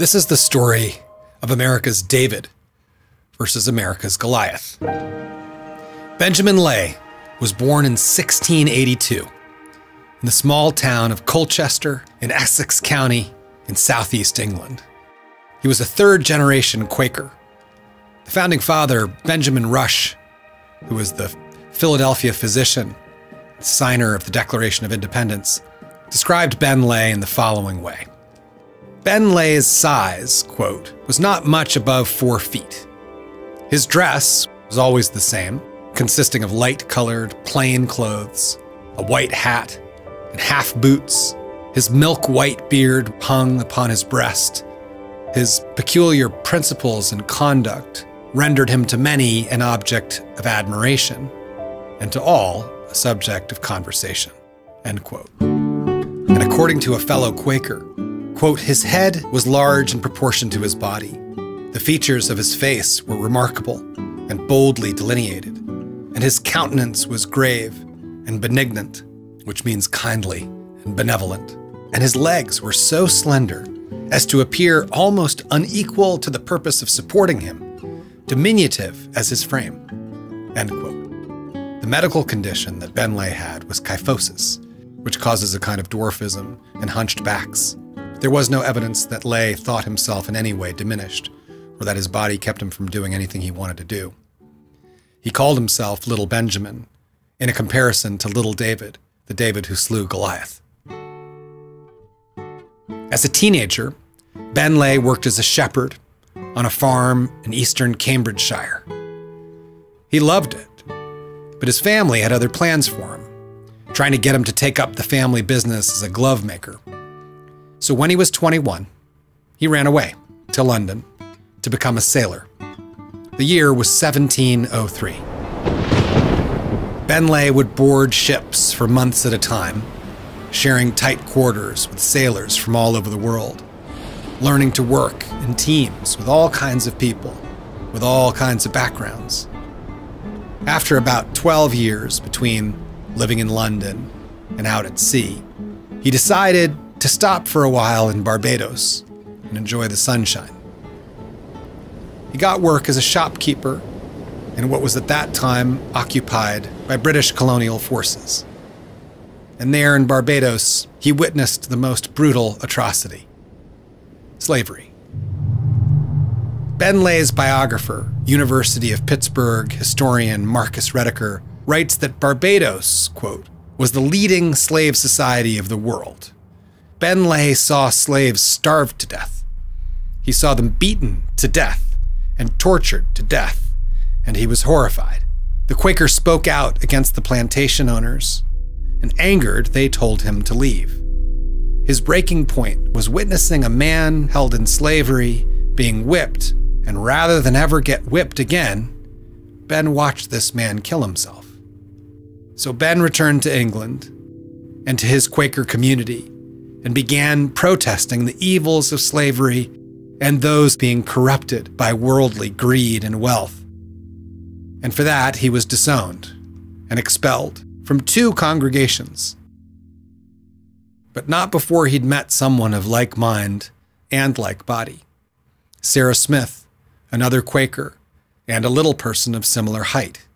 This is the story of America's David versus America's Goliath. Benjamin Lay was born in 1682 in the small town of Colchester in Essex County in southeast England. He was a third generation Quaker. The founding father, Benjamin Rush, who was the Philadelphia physician, signer of the Declaration of Independence, described Ben Lay in the following way Ben Lay's size, quote, was not much above four feet. His dress was always the same, consisting of light colored, plain clothes, a white hat, and half boots. His milk white beard hung upon his breast. His peculiar principles and conduct rendered him to many an object of admiration, and to all a subject of conversation. End quote. And according to a fellow Quaker, Quote, his head was large in proportion to his body. The features of his face were remarkable and boldly delineated, and his countenance was grave and benignant, which means kindly and benevolent. And his legs were so slender as to appear almost unequal to the purpose of supporting him, diminutive as his frame. End quote. The medical condition that Ben Lay had was kyphosis, which causes a kind of dwarfism and hunched backs. There was no evidence that Lay thought himself in any way diminished, or that his body kept him from doing anything he wanted to do. He called himself Little Benjamin, in a comparison to Little David, the David who slew Goliath. As a teenager, Ben Lay worked as a shepherd on a farm in eastern Cambridgeshire. He loved it, but his family had other plans for him, trying to get him to take up the family business as a glove maker. So when he was 21, he ran away to London to become a sailor. The year was 1703. Ben Lay would board ships for months at a time, sharing tight quarters with sailors from all over the world, learning to work in teams with all kinds of people, with all kinds of backgrounds. After about 12 years between living in London and out at sea, he decided to stop for a while in Barbados and enjoy the sunshine. He got work as a shopkeeper in what was at that time occupied by British colonial forces. And there in Barbados, he witnessed the most brutal atrocity slavery. Ben Lay's biographer, University of Pittsburgh historian Marcus Rediker, writes that Barbados, quote, was the leading slave society of the world Ben Lay saw slaves starved to death. He saw them beaten to death and tortured to death, and he was horrified. The Quaker spoke out against the plantation owners, and angered, they told him to leave. His breaking point was witnessing a man held in slavery being whipped, and rather than ever get whipped again, Ben watched this man kill himself. So Ben returned to England and to his Quaker community and began protesting the evils of slavery and those being corrupted by worldly greed and wealth. And for that, he was disowned and expelled from two congregations. But not before he'd met someone of like mind and like body Sarah Smith, another Quaker, and a little person of similar height.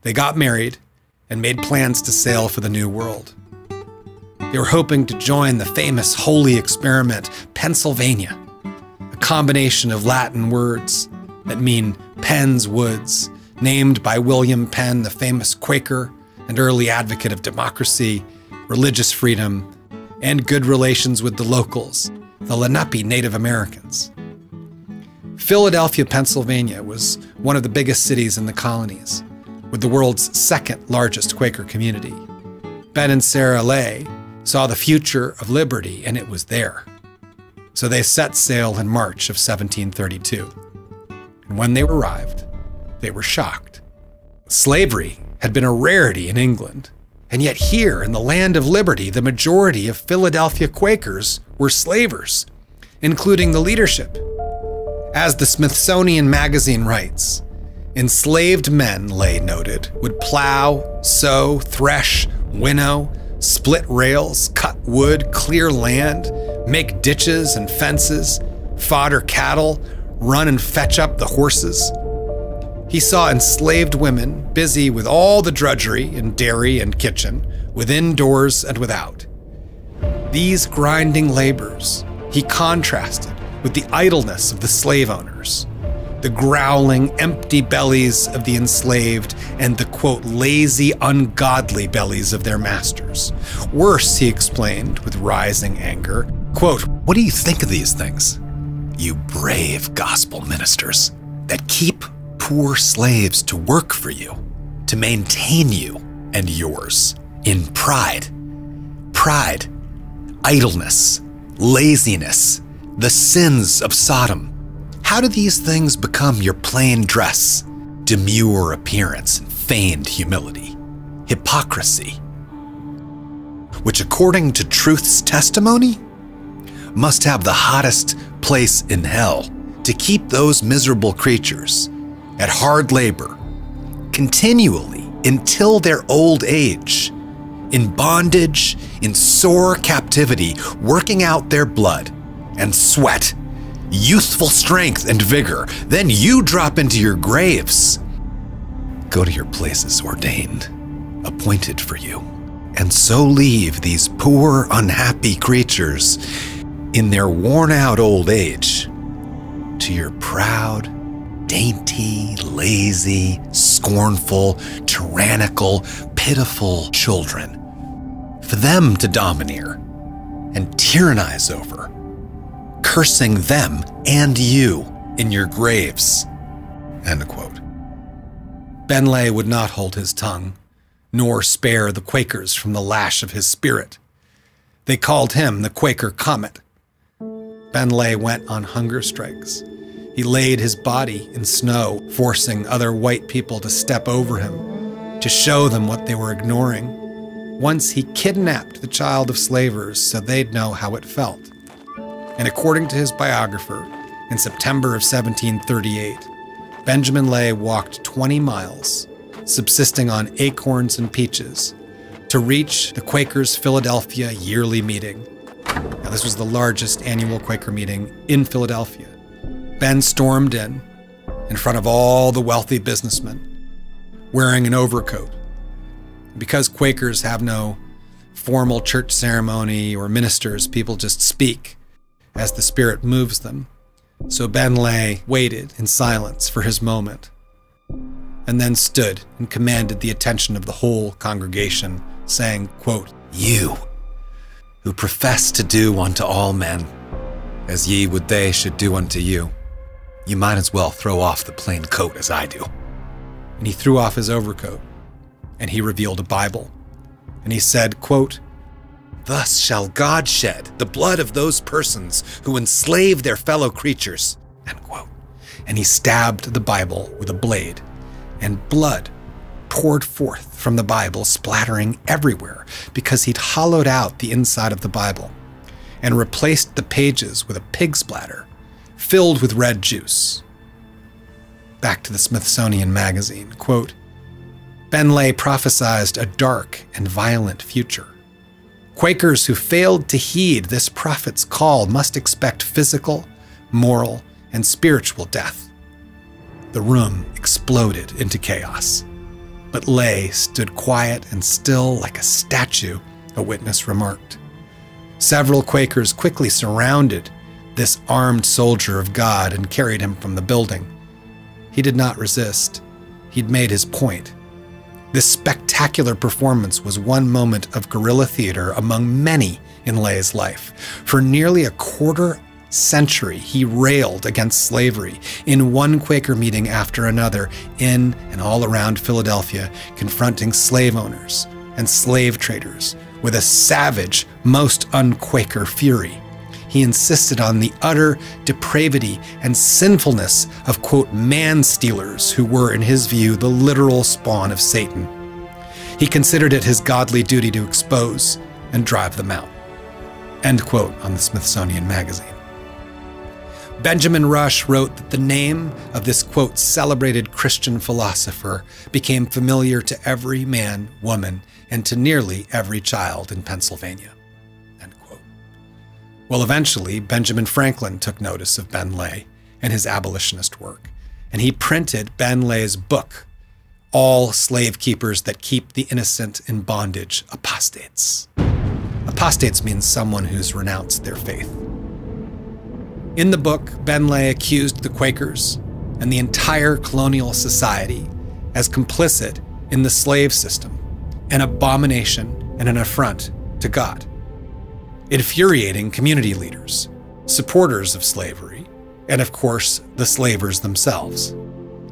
They got married and made plans to sail for the New World. They were hoping to join the famous holy experiment, Pennsylvania, a combination of Latin words that mean Penn's Woods, named by William Penn, the famous Quaker and early advocate of democracy, religious freedom, and good relations with the locals, the Lenape Native Americans. Philadelphia, Pennsylvania was one of the biggest cities in the colonies, with the world's second largest Quaker community. Ben and Sarah Lay saw the future of liberty, and it was there. So they set sail in March of 1732. And when they arrived, they were shocked. Slavery had been a rarity in England, and yet here in the land of liberty, the majority of Philadelphia Quakers were slavers, including the leadership. As the Smithsonian Magazine writes, enslaved men, Lay noted, would plow, sow, thresh, winnow, split rails, cut wood, clear land, make ditches and fences, fodder cattle, run and fetch up the horses. He saw enslaved women busy with all the drudgery in dairy and kitchen, within doors and without. These grinding labors he contrasted with the idleness of the slave owners, the growling, empty bellies of the enslaved, and the quote, lazy, ungodly bellies of their masters. Worse, he explained with rising anger, quote, What do you think of these things? You brave gospel ministers that keep poor slaves to work for you, to maintain you and yours in pride. Pride, idleness, laziness, the sins of Sodom. How do these things become your plain dress, demure appearance, and feigned humility? Hypocrisy, which, according to truth's testimony, must have the hottest place in hell to keep those miserable creatures at hard labor continually until their old age, in bondage, in sore captivity, working out their blood and sweat, youthful strength and vigor. Then you drop into your graves. Go to your places ordained, appointed for you, and so leave these poor, unhappy creatures in their worn out old age to your proud, dainty, lazy, scornful, tyrannical, pitiful children, for them to domineer and tyrannize over, cursing them and you in your graves. End quote. Ben Lay would not hold his tongue, nor spare the Quakers from the lash of his spirit. They called him the Quaker Comet Ben Lay went on hunger strikes. He laid his body in snow, forcing other white people to step over him, to show them what they were ignoring. Once he kidnapped the child of slavers so they'd know how it felt. And according to his biographer, in September of 1738, Benjamin Lay walked 20 miles, subsisting on acorns and peaches, to reach the Quakers' Philadelphia yearly meeting now, this was the largest annual Quaker meeting in Philadelphia. Ben stormed in, in front of all the wealthy businessmen, wearing an overcoat. Because Quakers have no formal church ceremony or ministers, people just speak as the Spirit moves them. So Ben Lay waited in silence for his moment, and then stood and commanded the attention of the whole congregation, saying, quote, You who profess to do unto all men as ye would they should do unto you, you might as well throw off the plain coat as I do. And he threw off his overcoat, and he revealed a Bible. And he said, quote, Thus shall God shed the blood of those persons who enslave their fellow creatures. And he stabbed the Bible with a blade, and blood poured forth from the Bible, splattering everywhere because he'd hollowed out the inside of the Bible and replaced the pages with a pig's bladder filled with red juice. Back to the Smithsonian Magazine quote, Ben Lay prophesied a dark and violent future. Quakers who failed to heed this prophet's call must expect physical, moral, and spiritual death. The room exploded into chaos but Lay stood quiet and still like a statue, a witness remarked. Several Quakers quickly surrounded this armed soldier of God and carried him from the building. He did not resist. He'd made his point. This spectacular performance was one moment of guerrilla theater among many in Lay's life. For nearly a quarter century, he railed against slavery in one Quaker meeting after another in and all around Philadelphia, confronting slave owners and slave traders with a savage, most unquaker fury. He insisted on the utter depravity and sinfulness of, quote, man stealers who were, in his view, the literal spawn of Satan. He considered it his godly duty to expose and drive them out. End quote on the Smithsonian Magazine. Benjamin Rush wrote that the name of this, quote, celebrated Christian philosopher became familiar to every man, woman, and to nearly every child in Pennsylvania. Well, eventually, Benjamin Franklin took notice of Ben Lay and his abolitionist work, and he printed Ben Lay's book, All Slave Keepers That Keep the Innocent in Bondage Apostates. Apostates means someone who's renounced their faith. In the book, Ben Lay accused the Quakers and the entire colonial society as complicit in the slave system, an abomination and an affront to God. Infuriating community leaders, supporters of slavery, and of course, the slavers themselves.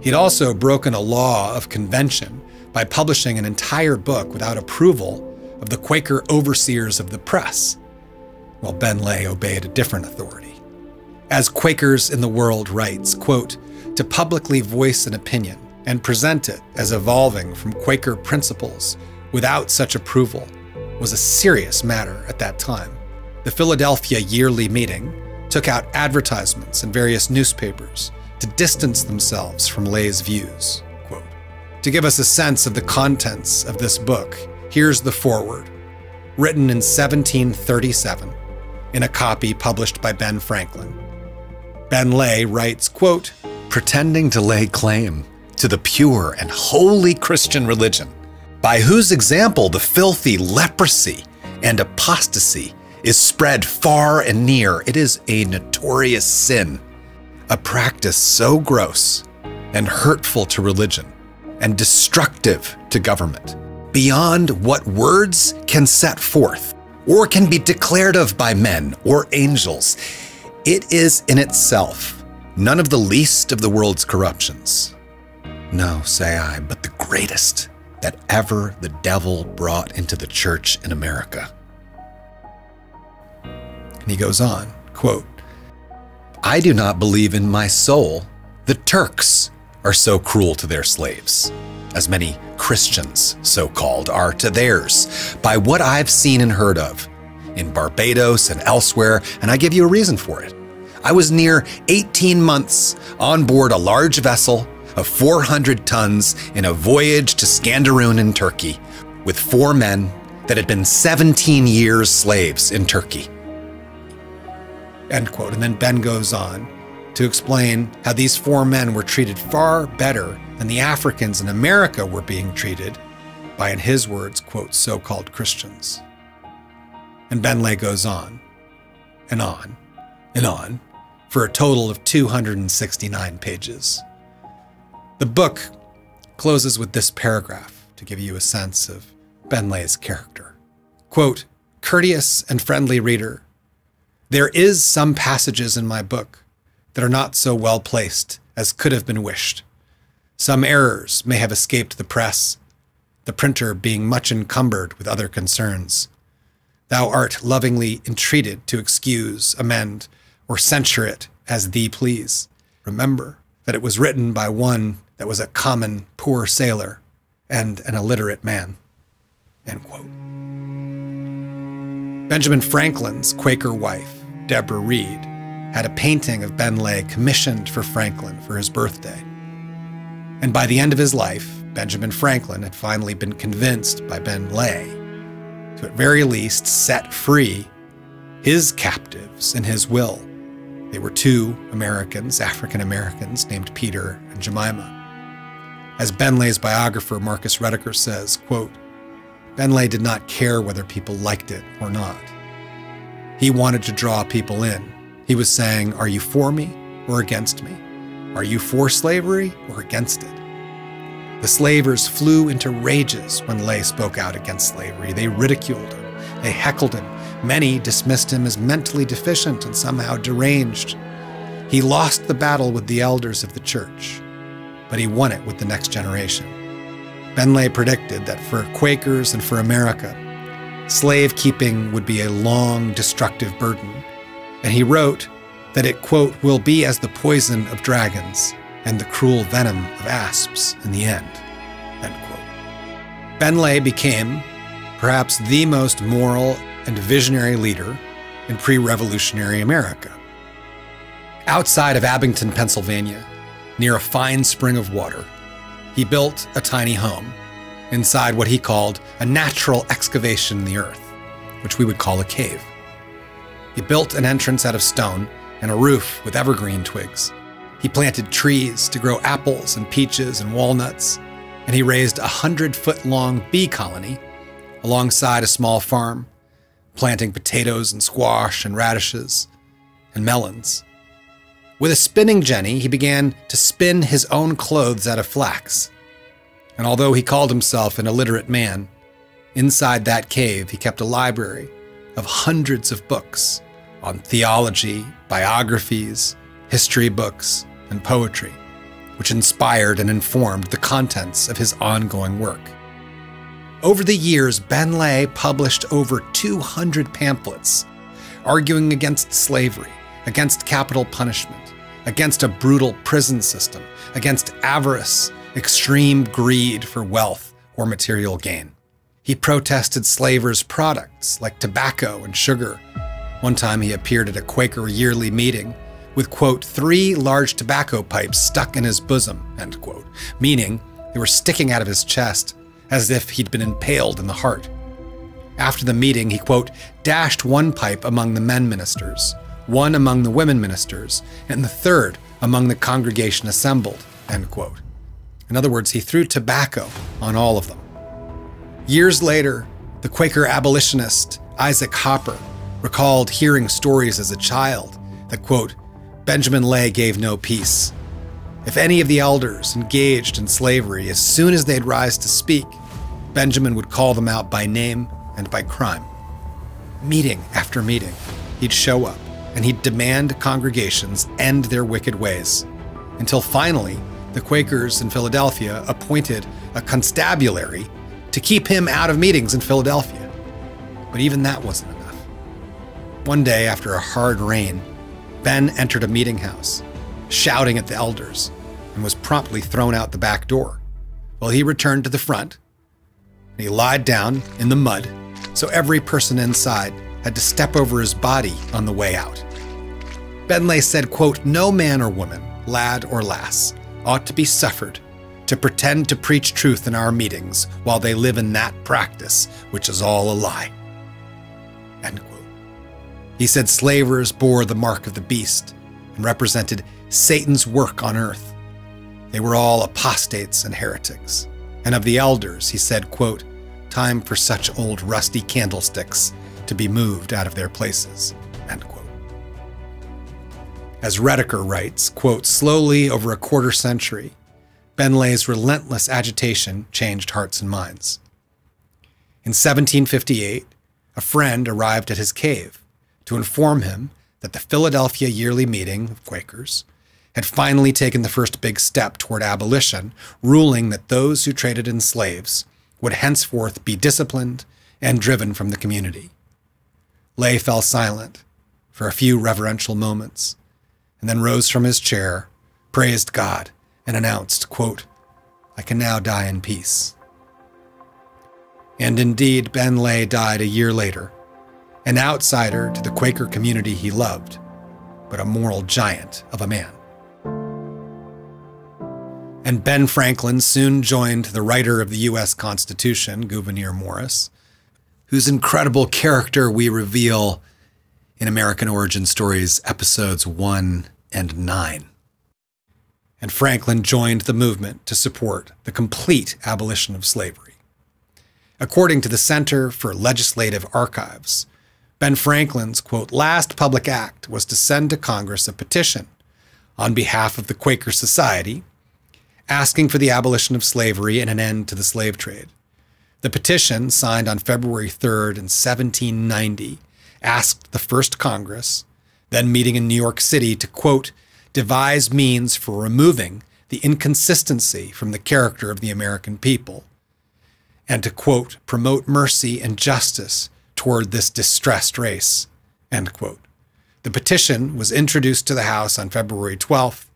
He'd also broken a law of convention by publishing an entire book without approval of the Quaker overseers of the press, while Ben Lay obeyed a different authority as Quakers in the World writes, quote, to publicly voice an opinion and present it as evolving from Quaker principles without such approval was a serious matter at that time. The Philadelphia Yearly Meeting took out advertisements in various newspapers to distance themselves from Lay's views. Quote, to give us a sense of the contents of this book, here's the foreword, written in 1737 in a copy published by Ben Franklin. Ben Lay writes, quote, pretending to lay claim to the pure and holy Christian religion, by whose example the filthy leprosy and apostasy is spread far and near. It is a notorious sin, a practice so gross and hurtful to religion and destructive to government, beyond what words can set forth or can be declared of by men or angels. It is in itself none of the least of the world's corruptions. No, say I, but the greatest that ever the devil brought into the church in America. And he goes on, quote, I do not believe in my soul the Turks are so cruel to their slaves, as many Christians, so called, are to theirs, by what I've seen and heard of in Barbados and elsewhere, and I give you a reason for it. I was near 18 months on board a large vessel of 400 tons in a voyage to Skanderun in Turkey with four men that had been 17 years slaves in Turkey. End quote. And then Ben goes on to explain how these four men were treated far better than the Africans in America were being treated by, in his words, quote, so called Christians. And Ben Lay goes on and on and on for a total of 269 pages. The book closes with this paragraph to give you a sense of Ben Lay's character. Quote, courteous and friendly reader, there is some passages in my book that are not so well placed as could have been wished. Some errors may have escaped the press, the printer being much encumbered with other concerns. Thou art lovingly entreated to excuse, amend, or censure it as thee please. Remember that it was written by one that was a common poor sailor and an illiterate man. Benjamin Franklin's Quaker wife, Deborah Reed, had a painting of Ben Lay commissioned for Franklin for his birthday. And by the end of his life, Benjamin Franklin had finally been convinced by Ben Lay to, at very least, set free his captives in his will they were two Americans, African Americans, named Peter and Jemima. As Ben Lay's biographer Marcus Rediker says, quote, Ben Lay did not care whether people liked it or not. He wanted to draw people in. He was saying, Are you for me or against me? Are you for slavery or against it? The slavers flew into rages when Lay spoke out against slavery. They ridiculed him, they heckled him, Many dismissed him as mentally deficient and somehow deranged. He lost the battle with the elders of the church, but he won it with the next generation. Ben Lay predicted that for Quakers and for America, slave keeping would be a long, destructive burden. And he wrote that it, quote, will be as the poison of dragons and the cruel venom of asps in the end, end quote. Ben Lay became perhaps the most moral and visionary leader in pre revolutionary America. Outside of Abington, Pennsylvania, near a fine spring of water, he built a tiny home inside what he called a natural excavation in the earth, which we would call a cave. He built an entrance out of stone and a roof with evergreen twigs. He planted trees to grow apples and peaches and walnuts, and he raised a hundred foot long bee colony alongside a small farm, planting potatoes and squash and radishes and melons. With a spinning jenny, he began to spin his own clothes out of flax. And although he called himself an illiterate man, inside that cave he kept a library of hundreds of books on theology, biographies, history books, and poetry, which inspired and informed the contents of his ongoing work. Over the years, Ben Lay published over 200 pamphlets arguing against slavery, against capital punishment, against a brutal prison system, against avarice, extreme greed for wealth or material gain. He protested slavers' products like tobacco and sugar. One time he appeared at a Quaker yearly meeting with, quote, three large tobacco pipes stuck in his bosom, end quote, meaning they were sticking out of his chest as if he'd been impaled in the heart. After the meeting, he, quote, dashed one pipe among the men ministers, one among the women ministers, and the third among the congregation assembled, end quote. In other words, he threw tobacco on all of them. Years later, the Quaker abolitionist Isaac Hopper recalled hearing stories as a child that, quote, Benjamin Lay gave no peace. If any of the elders engaged in slavery, as soon as they'd rise to speak, Benjamin would call them out by name and by crime. Meeting after meeting, he'd show up and he'd demand congregations end their wicked ways. Until finally, the Quakers in Philadelphia appointed a constabulary to keep him out of meetings in Philadelphia. But even that wasn't enough. One day, after a hard rain, Ben entered a meeting house, shouting at the elders, and was promptly thrown out the back door. Well, he returned to the front, and he lied down in the mud, so every person inside had to step over his body on the way out. Ben Lay said, quote, No man or woman, lad or lass, ought to be suffered to pretend to preach truth in our meetings while they live in that practice, which is all a lie. He said slavers bore the mark of the beast and represented Satan's work on earth. They were all apostates and heretics. And of the elders, he said, quote, Time for such old rusty candlesticks to be moved out of their places. As Rediker writes, quote, slowly over a quarter century, Ben Lay's relentless agitation changed hearts and minds. In 1758, a friend arrived at his cave to inform him that the Philadelphia Yearly Meeting of Quakers had finally taken the first big step toward abolition, ruling that those who traded in slaves would henceforth be disciplined and driven from the community. Lay fell silent for a few reverential moments, and then rose from his chair, praised God, and announced, quote, I can now die in peace. And indeed, Ben Lay died a year later, an outsider to the Quaker community he loved, but a moral giant of a man. And Ben Franklin soon joined the writer of the U.S. Constitution, Gouverneur Morris, whose incredible character we reveal in American Origin Stories episodes 1 and 9 and Franklin joined the movement to support the complete abolition of slavery. According to the Center for Legislative Archives, Ben Franklin's, quote, last public act was to send to Congress a petition on behalf of the Quaker Society asking for the abolition of slavery and an end to the slave trade. The petition, signed on February 3rd in 1790, asked the First Congress, then meeting in New York City, to, quote, devise means for removing the inconsistency from the character of the American people, and to, quote, promote mercy and justice toward this distressed race, end quote. The petition was introduced to the House on February 12th,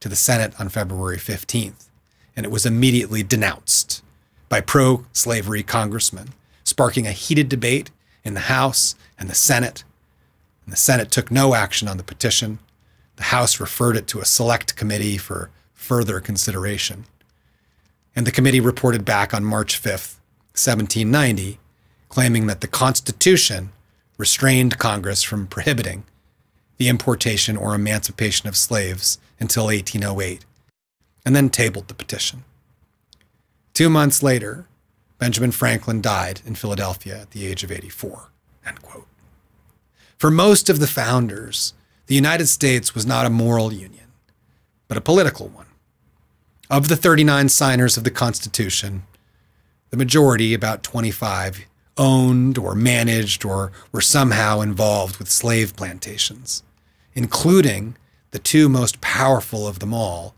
to the Senate on February 15th, and it was immediately denounced by pro slavery congressmen, sparking a heated debate in the House and the Senate. And the Senate took no action on the petition, the House referred it to a select committee for further consideration. And the committee reported back on March 5th, 1790, claiming that the Constitution restrained Congress from prohibiting the importation or emancipation of slaves until 1808, and then tabled the petition. Two months later, Benjamin Franklin died in Philadelphia at the age of 84. For most of the founders, the United States was not a moral union, but a political one. Of the 39 signers of the Constitution, the majority, about 25, owned or managed or were somehow involved with slave plantations, including the two most powerful of them all,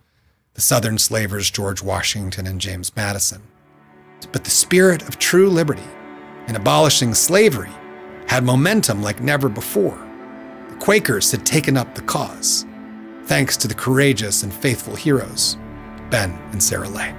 the Southern slavers George Washington and James Madison. But the spirit of true liberty in abolishing slavery had momentum like never before. The Quakers had taken up the cause, thanks to the courageous and faithful heroes, Ben and Sarah Lay.